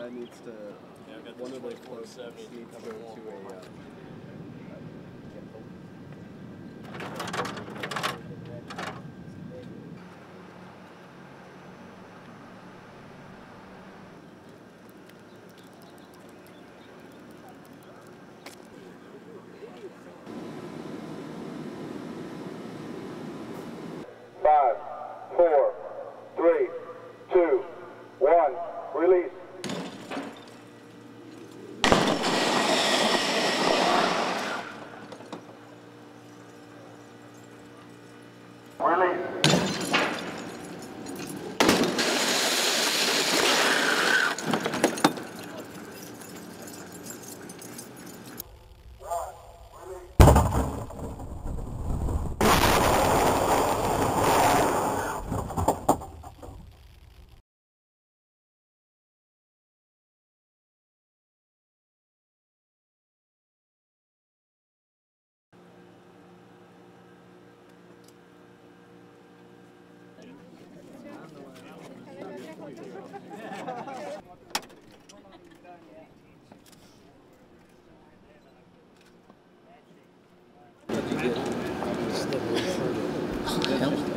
that needs to. Yeah, I've got one of the 2470 quotes needs to go to a. Uh, Five, four, three, two, one. Release. Release.